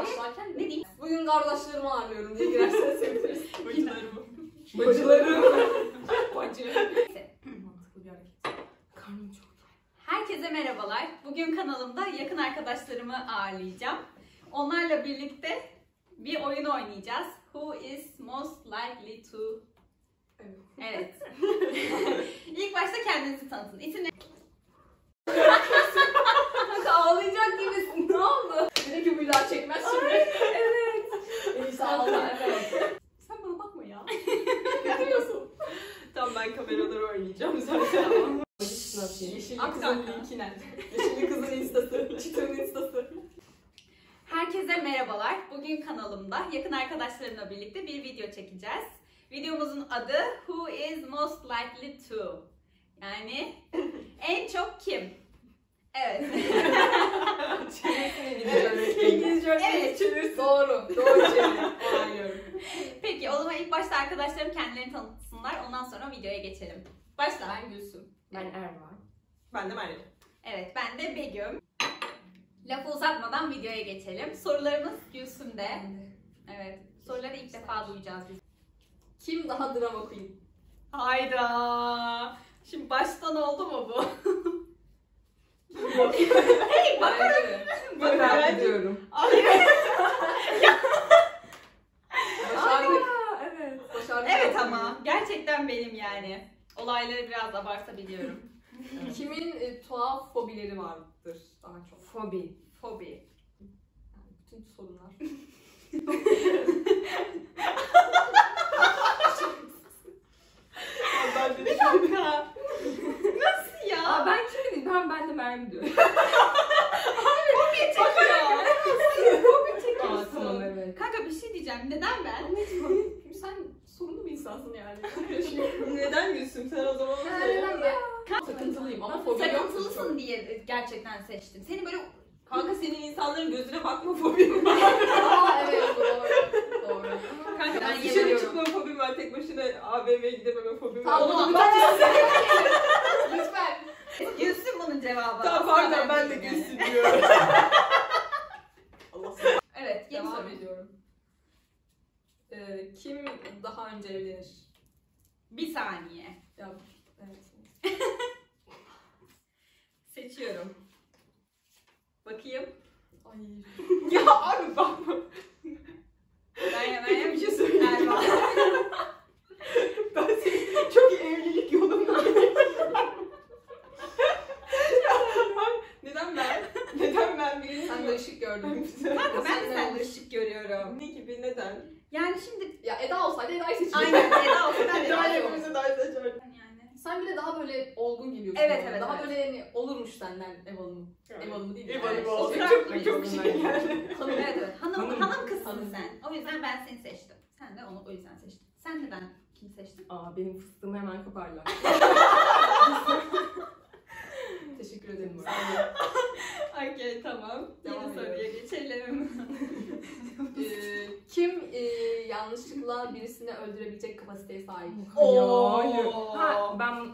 başlarken Ne diyeyim? Bugün kardeşlerimi ağırlıyorum diye girerseniz seviniriz. Bacılarımı. Bacılarım. Bacı. Mantıklı bir hareket. Karnım çok. Herkese merhabalar. Bugün kanalımda yakın arkadaşlarımı ağırlayacağım. Onlarla birlikte bir oyun oynayacağız. Who is most likely to... Evet. İlk başta kendinizi tanıtın. İsim ne? Ağlayacak gibisin. Ne oldu? Dedi ki Hülya çekmez şimdi. evet. İyi sağ ol. Evet. Sen bana bakma ya. Yapıyorsun. Tamam ben kameraları oynayacağım zaten. Linki nerede? Yeşilli kızın instası. Çıtırın instası. Herkese merhabalar. Bugün kanalımda yakın arkadaşlarımla birlikte bir video çekeceğiz. Videomuzun adı Who is most likely to? Yani en çok kim? Evet. İngilizce Evet. çevirsin. Doğru. Doğru. Onaylıyorum. Peki o zaman ilk başta arkadaşlarım kendilerini tanıtsınlar. Ondan sonra videoya geçelim. Başla. Ben Gülsüm. Ben Erman. Ben de Meryem. Evet ben de Begüm. Lafı uzatmadan videoya geçelim. Sorularımız Gülsüm'de. Evet. Soruları ilk defa duyacağız biz. Kim daha drama queen? Hayda. Şimdi baştan oldu mu bu? Bence de. Merak ediyorum. Hayır. Başardık. evet. Başardık. Evet ama gerçekten benim yani. Olayları biraz abartabiliyorum. Kimin e, tuhaf fobileri vardır daha çok? Fobi. Fobi. Yani bütün sorunlar. Bir dakika. Nasıl ya? Aa, ben kim dedim? Ben, ben de Meryem diyorum. Fobi çekiyor. Fobi çekiyorsun. Aa, tamam evet. Kanka bir şey diyeceğim. Neden ben? Çünkü sen sorunlu bir insansın yani. Neden gülsün sen o zaman? Neden ben? Takıntılıyım ama fobi yok. Takıntılısın diye gerçekten seçtim. Seni böyle Kanka senin insanların gözüne bakma fobin var. Aa evet doğru. Doğru. Kanka ben Ben Dışarı çıkma fobim var. Tek başına AVM'ye gidememe fobim var. Tamam Onu bunu Lütfen. Gülsün bunun cevabı. Tamam pardon ben de değilim yani. gülsün diyorum. Allah sana. Evet yeni Devam soru. ediyorum. Ee, kim daha önce evlenir? Bir saniye. Ya evet. Seçiyorum. Bakayım. Ay. Ya abi bakma. Ben Peki bir şey söyleyeyim. Ben senin çok iyi evlilik yolunda. Neden ben? Neden ben birini Sen de ışık gördün. Kanka ben de Sen sende de- ışık görüyorum. Ne gibi neden? Yani şimdi Ya Eda olsaydı Eda'yı seçerdin. aynen Eda olsa ben de Daha Eda'yı hepimizi daha seçerdim. Yani. Sen bir de daha böyle olgun geliyorsun. Evet, bana. evet, Daha evet. böyle hani olurmuş senden ev hanımı. Ev hanımı değil. Ev yani. hanımı Evet, olsun. oturak- Çok, çok şey geldi. Hanım. Evet evet. Hanım, Hanım. hanım kızsın Hanım. sen. O yüzden ben seni seçtim. Sen de onu o yüzden seçtin. Sen neden kimi seçtin? Aa benim fıstığım hemen kaparlar. Teşekkür ederim. Okey tamam. Devam Yeni soruya geçelim. Ee, kim e, yanlışlıkla birisini öldürebilecek kapasiteye sahip? Oo. Hayır. Ha ben bunu...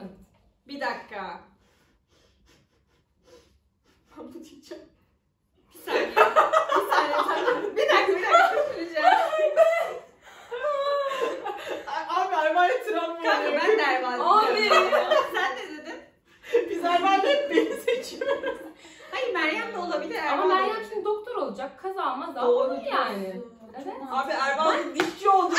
Bir dakika. Ben bunu diyeceğim. Bir saniye. bir saniye. sen- Bir dakika bir dakika. Söyleyeceğim. Abi Erman'la travma Kanka ben de Erman Abi. Sen ne dedin? Biz Erman'la hep beni seçiyoruz. Hayır Meryem de olabilir. Ama Erman da Meryem şimdi doktor olacak. Kaza olmaz Doğru olur yani. Evet. Abi Erman dişçi oldu.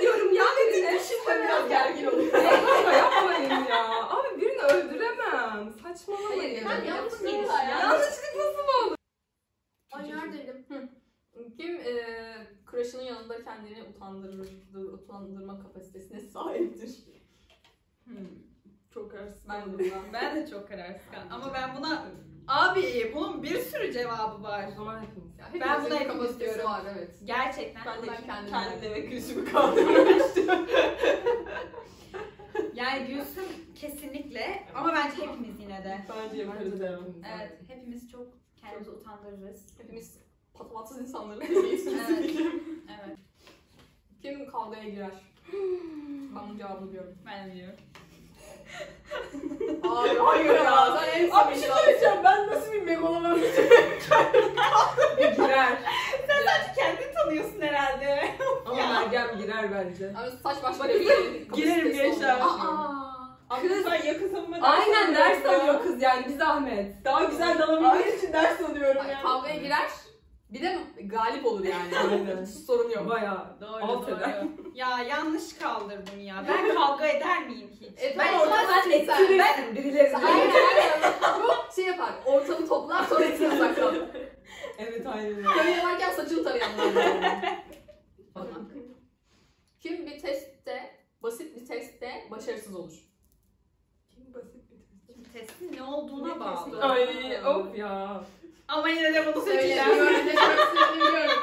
diyorum ya dedim. Şimdi biraz gergin oluyor. Kanka yapmayın ya. Abi birini öldüremem. Saçmalamayın. Hayır, ya. ben yanlış Yapın değil yine. ya. Yanlışlık nasıl olur? Ay neredeydim? Kim e, crush'ının yanında kendini utandırır, utandırma kapasitesine sahiptir? Hmm. Çok arası. Ben de. Ben de çok kararsız kaldım. Ama ben buna... Abi bunun bir sürü cevabı var. O zaman hepimiz. Ya, Ben buna bir hepimiz kapasitesi diyorum. var evet. Gerçekten. Ben de Ben kendime- kendime ve küsümü kaldırmak istiyorum. Yani Gülsüm kesinlikle ama bence hepimiz yine de. Bence yaparız ya. Evet, hepimiz çok kendimizi utandırırız. Hepimiz patavatsız insanların kesinlikle. Evet, Kim kavgaya girer? Ben bunun cevabını biliyorum. ben de biliyorum. Abi hayır ya. Sen en Abi bir şey söyleyeceğim. Ben nasıl bir megaloman girer. Sen sadece kendini tanıyorsun herhalde. Ama Ya. Meryem girer bence. Abi saç baş böyle bir Girerim gençler. Şey Aa. Abi Kız- lütfen yakın savunma dersi Aynen ders ya. alıyor kız yani bir zahmet. Daha güzel dalabilmek için ders alıyorum Ay, yani. Kavgaya girer. Bir de galip olur yani. Sorun yok. Bayağı. Doğru Alt doğru. eder. Ya yanlış kaldırdım ya. Ben kavga eder miyim hiç? E, ben ben ortadan ortadan ettirirsin. Ben Birileri aynen aynen. Bu şey yapar. Ortamı toplar sonra etini uzaktan. Evet aynen öyle. Böyle yaparken saçını tarayanlar. Kim bir testte, basit bir testte başarısız olur? Kim basit bir test. Testin ne olduğuna bağlı. Ay of ya. Ama yine de bunu seçeceğim. ne demek istediğini biliyorum.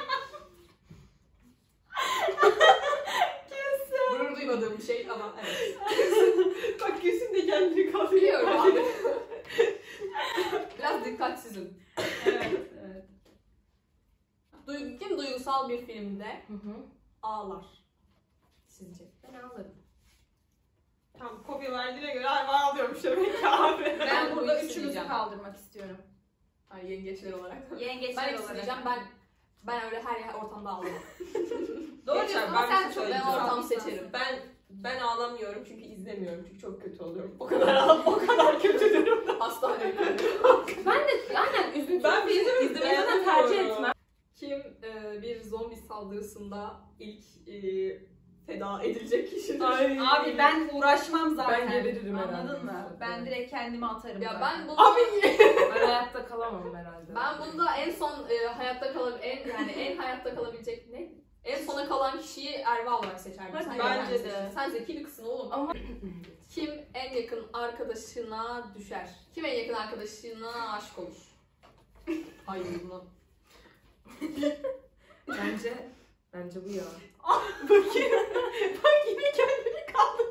Gurur duymadığım bir şey ama evet. Bak Gülsüm de kendini kaldırıyor. Biliyorum abi. Biraz dikkatsizim. evet, evet. Duygu, kim duygusal bir filmde Hı hı. ağlar? Sizce? Ben ağlarım. Tam kopya verdiğine göre harbi ağlıyormuş demek ki abi. Ben, burada üçümüzü kaldırmak istiyorum. Ay yengeçler olarak. Yengeçler Ben olarak. diyeceğim. Ben ben öyle her yer ortamda ağlamam. Doğru Geçer, diyorsun ben ama bir sen şey çok Ben söyleyeceğim. ortam seçerim. Ben ben ağlamıyorum çünkü izlemiyorum çünkü çok kötü oluyorum. O kadar ağlam, o kadar kötü durum. Hastaneye Ben de aynen üzüntü Ben bir izlemeyi zaten tercih etmem. Kim e, bir zombi saldırısında ilk e, feda edilecek kişidir? Ay. Abi ben uğraşmam zaten. Ben geberirim herhalde. Anladın mı? Ben direkt kendimi atarım. Ya zaten. ben bunu Abi Ben hayatta kalamam herhalde. ben bunda en son e, hayatta kalab en yani en hayatta kalabilecek ne? En sona kalan kişiyi Erva olarak seçerdim. Sen bence de. seçtin. Sen zeki bir oğlum. Ama Kim en yakın arkadaşına düşer? Kim en yakın arkadaşına aşık olur? Hayır bunu. bence bence bu ya. bakayım. Bak yine kendini kaldı.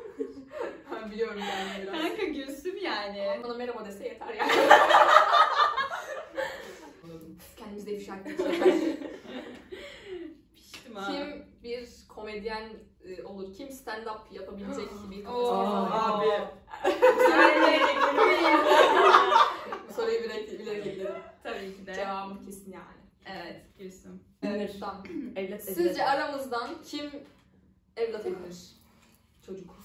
Ben biliyorum yani biraz. Kanka Gülsüm yani. Bana merhaba dese yeter yani. Kendimizde bir şarkı Piştim ha. Kim bir komedyen e, olur? Kim stand up yapabilecek bir Oo, kafasına Abi. Bu soruyu bilerek, bilerek ekledim. Tabii ki de. Cevabım kesin yani. Evet Gülsüm. Evet. Tamam. Evlat Sizce aramızdan kim evlat edinir? Çocuk.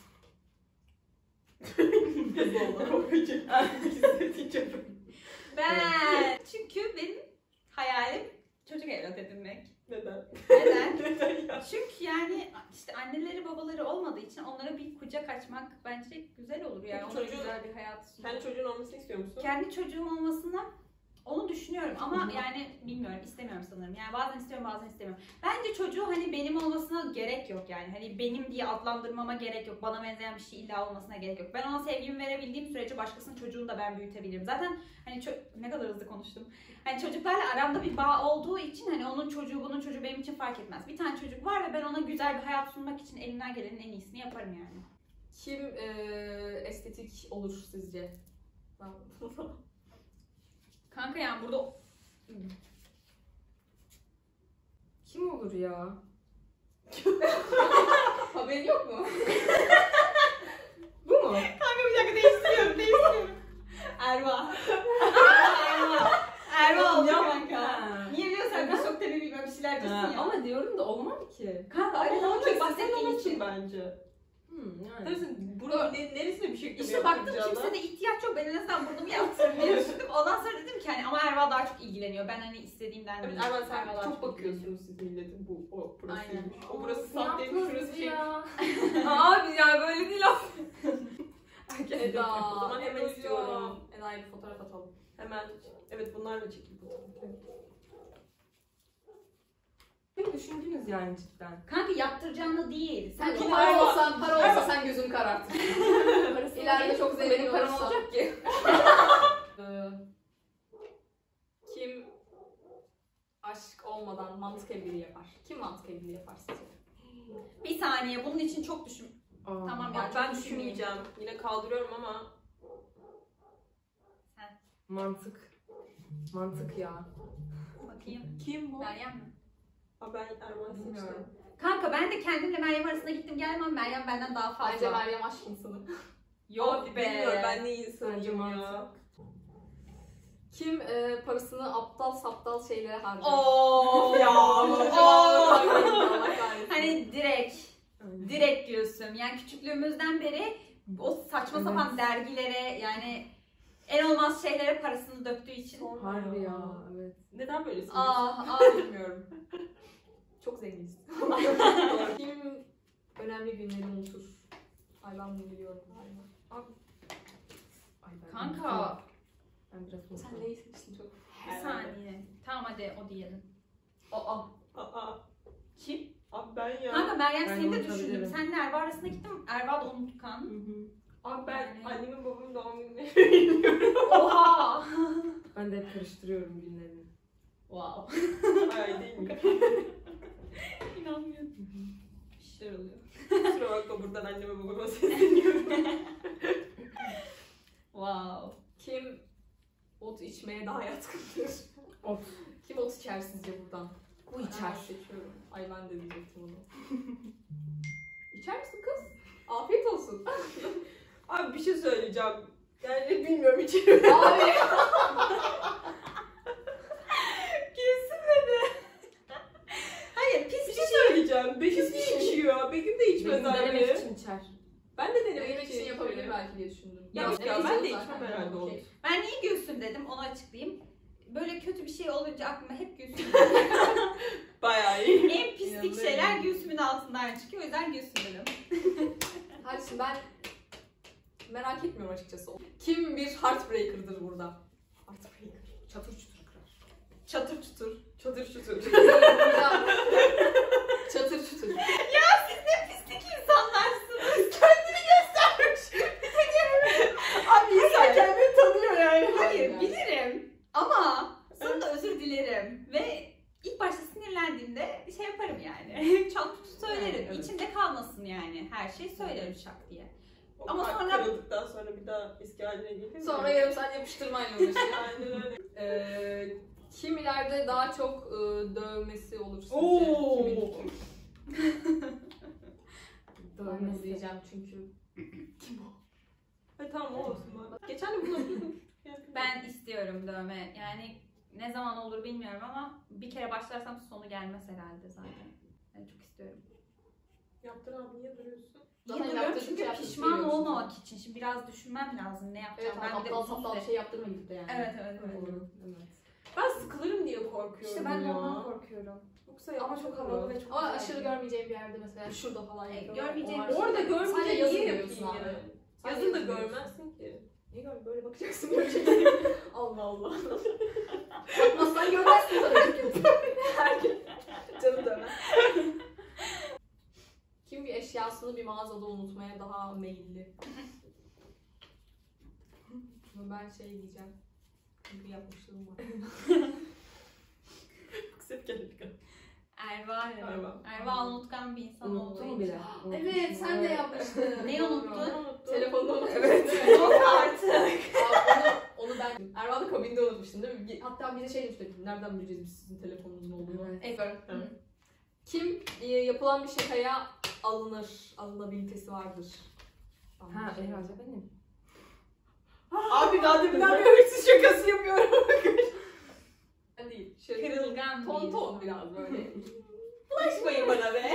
Ben. Çünkü benim hayalim çocuk evlat edinmek. Neden? Neden? Neden ya? Çünkü yani işte anneleri babaları olmadığı için onlara bir kucak açmak bence güzel olur yani. Peki Onlara çocuğun- güzel bir hayat sunmak. Kendi çocuğun olmasını istiyor musun? Kendi çocuğum olmasına onu düşünüyorum ama yani bilmiyorum istemiyorum sanırım. Yani bazen istiyorum bazen istemiyorum. Bence çocuğu hani benim olmasına gerek yok yani. Hani benim diye adlandırmama gerek yok. Bana benzeyen bir şey illa olmasına gerek yok. Ben ona sevgimi verebildiğim sürece başkasının çocuğunu da ben büyütebilirim. Zaten hani ço- ne kadar hızlı konuştum. Hani çocuklarla aramda bir bağ olduğu için hani onun çocuğu bunun çocuğu benim için fark etmez. Bir tane çocuk var ve ben ona güzel bir hayat sunmak için elimden gelenin en iyisini yaparım yani. Kim e, estetik olur sizce? Ben- Kanka yani burada Kim olur ya? Haberin yok mu? Bu mu? Kanka bir dakika değiştiriyorum, değiştiriyorum. Erva. Erva. Erva oldu kanka. Niye biliyorsun sen bir çok tabii bir şeyler diyorsun ya. ama diyorum da olmam ki. kanka çok sen bahsettiğin için. bence. Hmm, yani. Bunu ne, neresine bir şekilde İşte baktım kimse de ihtiyaç yok. Ben en azından burnumu yaptırırım diye düşündüm. Ondan sonra dedim ki hani ama Erva daha çok ilgileniyor. Ben hani istediğimden Evet değil. Erman sen Erva çok bakıyorsunuz siz milletin bu o burasıymış. Aynen. O burası sahteymiş şurası şey. Abi ya böyle değil o. Eda. O zaman hemen istiyorum. Eda'ya bir fotoğraf atalım. Hemen evet bunlarla çekip Beni düşündünüz yani cidden. Kanka yaptıracağını değil. Sen Sen o para olsan, para olsa sen gözün karartır. İleride çok zengin Benim param olacak ki. Ee, Kim aşk olmadan mantık evliliği yapar? Kim mantık evliliği yapar sizce? bir saniye bunun için çok düşün. Aa. Tamam ya Bak çok ben düşünmeyeceğim. Yine kaldırıyorum ama Mantık. Mantık ya. Bakayım. kim bu? Meryem mi? Ben Erman Bilmiyorum. seçtim. Kanka ben de kendimle Meryem arasında gittim geldim ama Meryem benden daha fazla. Bence Meryem aşk insanı. Yok be. bilmiyorum ben ne Bence insanıyım ya. mantık. Kim e, parasını aptal saptal şeylere harcar? Oo Ya, Oo. kahretsin. Hani direkt Direkt Gülsüm. Yani küçüklüğümüzden beri o saçma sapan Evet. dergilere yani en olmaz şeylere parasını döktüğü için. Harbi ya. Evet. Neden böylesin? Aa, aa bilmiyorum. Çok zenginiz. Kim önemli günleri unutur? Ay ben bunu biliyorum galiba. Abi. Ay ben Kanka Ben biraz Sen unuttum. neyi seçtin çok? bir saniye. Tamam hadi o diyelim. Aa, Aa, Kim? abi ben ya. Kanka Meryem seni de düşündüm. Senle Erva arasında gittim. Erva da unutkan. Hı hı. Abi ben Yani- annemin babamın doğum günlerini bilmiyorum. Oha! Ben de hep karıştırıyorum günlerini. wow. Ay değil mi? İnanmıyorum. Bir şeyler oluyor. Kusura bakma buradan anneme babama sesleniyorum. Wow. kim ot içmeye daha yatkındır? Ot. Kim ot içer sizce buradan? Bu içer. seçiyorum. Ay ben de diyecektim onu. İçer misin kız? Afiyet olsun. Abi bir şey söyleyeceğim. Yani bilmiyorum içeri. Abi. Gülsün dedi. Hayır pis Bir şey söyleyeceğim. Begüm de içiyor. Begüm de içmez Benim denemek abi. için içer. Ben de denemek, Denemek için yapabilir belki diye düşündüm. Ya, Neyse, ya ben de zaten. içmem herhalde Okey. ot. Ben niye Gülsüm dedim onu açıklayayım. Böyle kötü bir şey olunca aklıma hep Gülsüm. Bayağı iyi. en pislik şeyler Gülsüm'ün altından çıkıyor. O yüzden Gülsüm dedim. Hadi şimdi ben merak etmiyorum açıkçası. Kim bir heartbreaker'dır burada? Heartbreaker. Çatır çutur kırar. Çatır çutur. Çadır çutur. Burada çatır çutur. Siz ne pislik insanlarsınız. Kendini göstermiş. Abi insan kendini tanıyor yani. Hayır bilirim. Ama sonunda özür dilerim. Ve ilk başta sinirlendiğimde şey yaparım yani. Çat söylerim. Evet. İçimde kalmasın yani. Her şeyi söylerim şak diye. Ama Ama sonra kırıldıktan sonra bir daha eski haline gelir? Sonra yarım saat yapıştırmayla uğraşıyor. Aynen öyle. Ee, kim ileride daha çok e, dövmesi olur sizce? Oo. Kimin? Dövmesi. diyeceğim çünkü. Kim o? Ha, tamam o olsun. bana. Geçen de bunu. Ben istiyorum dövme. Yani ne zaman olur bilmiyorum ama bir kere başlarsam sonu gelmez herhalde zaten. Ben çok istiyorum. Yaptır abi niye duruyorsun? Zaten çünkü yaptırıp pişman olmamak için. Şimdi biraz düşünmem lazım ne Evet, yapacağım. ben bir de aptal uzun aptal bir süre- şey yaptırma gidip de yani. Evet evet evet. Doğru. Evet. Ben sıkılırım diye korkuyorum İşte ben de ya. ondan korkuyorum. Yoksa Ama çok havalı ve çok Ama güzel. aşırı görmeyeceğim bir yerde mesela şurada falan E, görmeyeceğim O. Orada Sadece görmeyince yazın niye görüyorsun yapayım abi. ya? Sadece Yazın da yazın görmezsin ki. Niye gör böyle bakacaksın göreceksin. Allah Allah. Bakmazsan görmezsin tabii. Herkes canı döner. Kim bir eşyasını bir mağazada unutmaya daha meyilli? Ben şey diyeceğim. Çünkü yapmışlığım var. Kısıp geldik. Erva. Erva. Erva unutkan bir insan olduğu Unuttum için. bile. Evet sen de yapmıştın. Neyi unuttun? Telefonunu unutmuştun Evet. Yok artık. Onu, onu ben Erva da kabinde unutmuştun değil mi? Hatta bize şey demişti. Nereden bileceğiz biz sizin telefonunuzun olduğunu? Evet. Efer. Evet. Kim e, yapılan bir şakaya alınır, alınabilitesi vardır? Ha herhalde benim. Abi daha deminden bir hırsız şakası yapıyorum. Ben değil. Şöyle Kırılgan bir biraz böyle. Bulaşmayın bana be.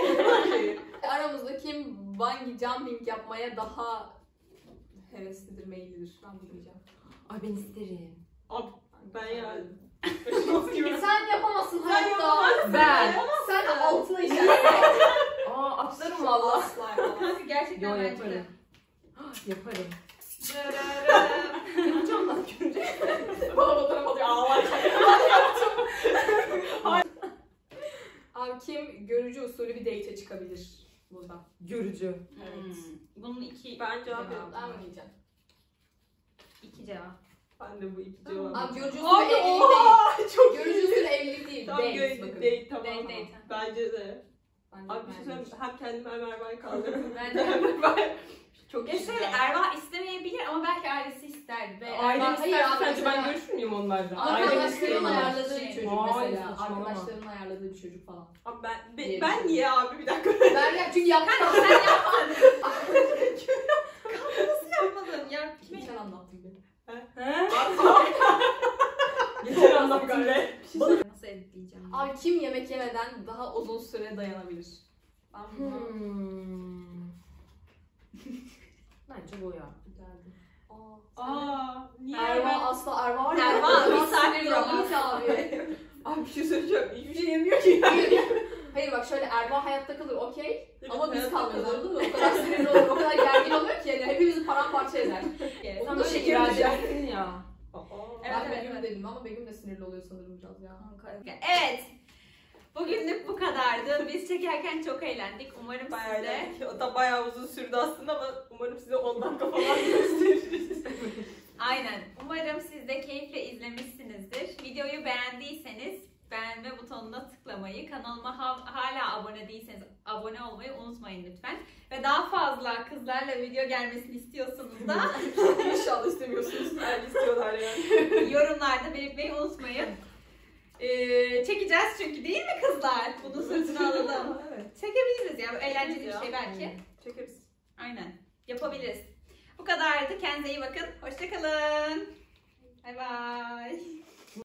Aramızda kim bungee jumping yapmaya daha heveslidir, meyillidir? Ben bu diyeceğim. Ay ben isterim. Abi ben ya. Sen yapamazsın Sen hayatta. yapamazsın. Ben. Sen altına işersin. Aa atlarım valla. Asla yapamazsın. Kanka gerçekten bence de. yaparım. yaparım. Yapacağım lan. Bana fotoğraf atıyor ağlarken. Abi kim görücü usulü bir date'e çıkabilir burada? Görücü. Evet. Hmm. Bunun iki, Ben cevap Ben veriyorum. mi diyeceğim? iki cevap. Ben de bu iki cevap. Abi görücü usulü Abi evlilik değil. oha! Çok Görücü iyi. usulü evlilik değil. Tam Date bakın. date tamam. Date, date. Bence de. Bence Abi bir şey bence. söyleyeyim mi? hem kendimi hem Erva'yı kaldırırım. Ben de. Ben çok Ya şöyle Erva istemeyebilir ama belki ailesi isterdi. Ve Ailem Hayır isterse abi, sence ben mesela- görüşür müyüm Arkadaşların isteyemez. ayarladığı bir Şey. çocuk Hayır, mesela. saçmalama. Arkadaşların ayarladığı bir çocuk falan. Abi ben, be- ben niye abi bir dakika. Ben ya çünkü yaptım. Kanka sen yapmadın. Nasıl yapmadın? Ya kime Geçen anlattım bir. He? Geçen anlattım be. Nasıl editleyeceğim? Abi kim yemek yemeden daha uzun süre dayanabilir? Ben bunu... Hmm. Bence bu ya. Aa, niye Erva ben- asla Erva var ya. Erva, bir saat ki abi. Abi bir şey söyleyeceğim. Hiçbir şey yemiyor ki. Hayır, hayır bak şöyle Erva hayatta kalır okey. Ama biz kalmıyoruz anladın mı? O kadar sinirli olur, o kadar gergin oluyor ki yani hepimizi paramparça eder. Sen da böyle şeker ya. Aa. Evet, ben evet, Begüm evet. dedim ama Begüm de sinirli oluyor sanırım biraz ya. Evet. Bugünlük bu kadardı. Biz çekerken çok eğlendik. Umarım Bayağı siz de eğlendik. O da bayağı uzun sürdü aslında ama umarım size 10 dakika falan gösteririz. Aynen. Umarım siz de keyifle izlemişsinizdir. Videoyu beğendiyseniz beğenme butonuna tıklamayı, kanalıma ha- hala abone değilseniz abone olmayı unutmayın lütfen. Ve daha fazla kızlarla video gelmesini istiyorsanız da İnşallah istemiyorsunuz. Yani istiyorlar yani. yorumlarda belirtmeyi unutmayın. Ee, çekeceğiz çünkü değil mi kızlar? Bunun sözünü alalım. evet. Çekebiliriz ya. bu Eğlenceli bir şey belki. Çekeriz. Aynen. Yapabiliriz. Bu kadardı. Kendinize iyi bakın. Hoşçakalın. Bay bay.